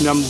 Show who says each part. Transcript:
Speaker 1: nhằm